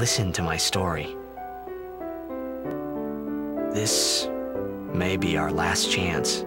listen to my story. This may be our last chance.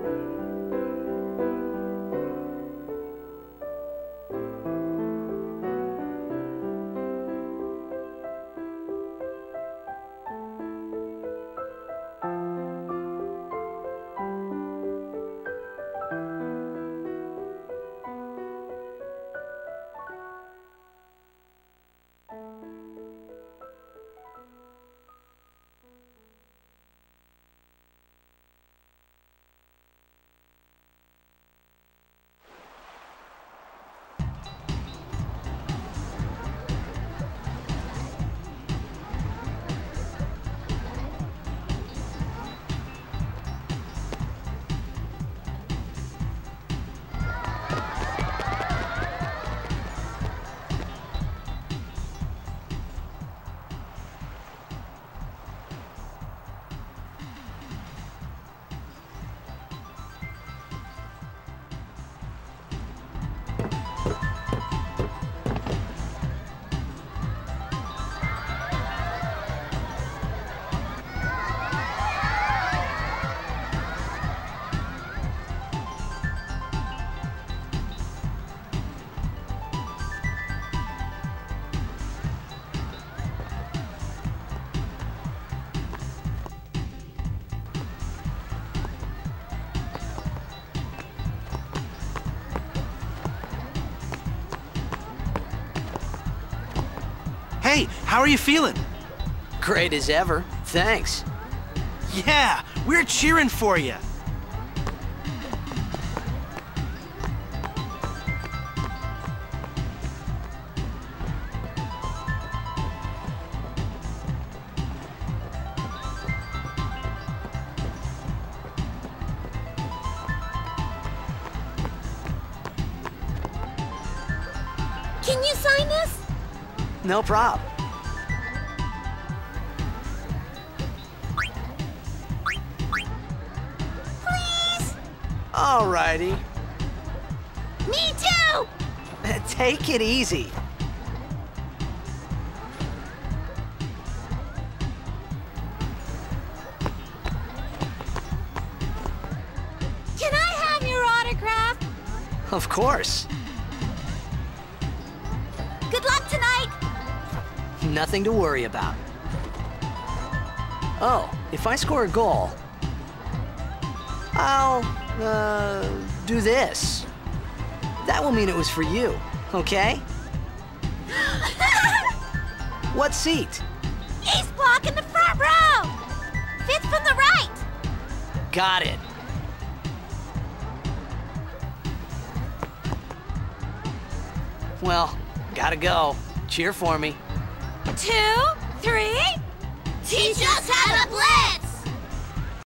Hey, how are you feeling? Great as ever. Thanks. Yeah, we're cheering for you. Can you sign this? No prob. Please? Alrighty. Me too! Take it easy. Can I have your autograph? Of course. Good luck tonight! Nothing to worry about. Oh, if I score a goal, I'll, uh, do this. That will mean it was for you, okay? What seat? East block in the front row! Fifth from the right! Got it. Well, gotta go. Cheer for me. Two, three. Teach us how to blitz!